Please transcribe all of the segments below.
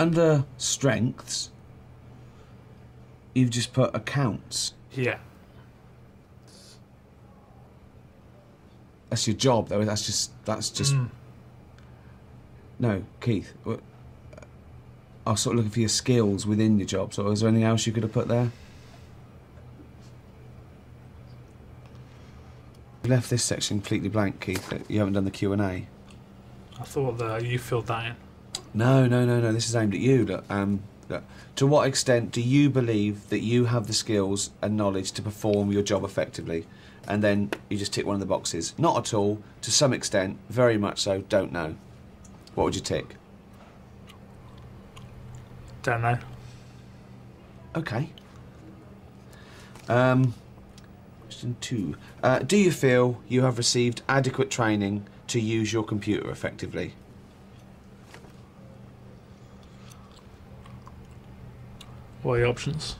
Under strengths, you've just put accounts. Yeah. That's your job, though. That's just that's just. Mm. No, Keith. I was sort of looking for your skills within your job. So, is there anything else you could have put there? You left this section completely blank, Keith. You haven't done the Q and A. I thought that you filled that in. No, no, no, no. This is aimed at you. Look, um, look. To what extent do you believe that you have the skills and knowledge to perform your job effectively? And then you just tick one of the boxes. Not at all. To some extent. Very much so. Don't know. What would you tick? Don't know. Okay. Um, question two. Uh, do you feel you have received adequate training to use your computer effectively? What are the options?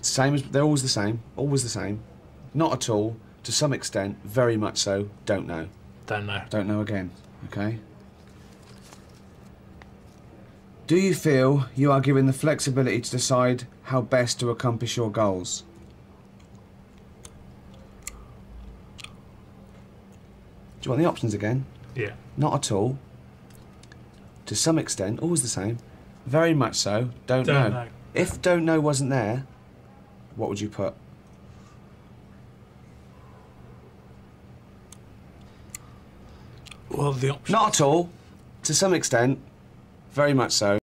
Same as they're always the same. Always the same. Not at all. To some extent. Very much so. Don't know. Don't know. Don't know again. Okay. Do you feel you are given the flexibility to decide how best to accomplish your goals? Do you want the options again? Yeah. Not at all. To some extent, always the same. Very much so. Don't, Don't know. know. If don't know wasn't there, what would you put? Well, the options. Not at all. To some extent, very much so.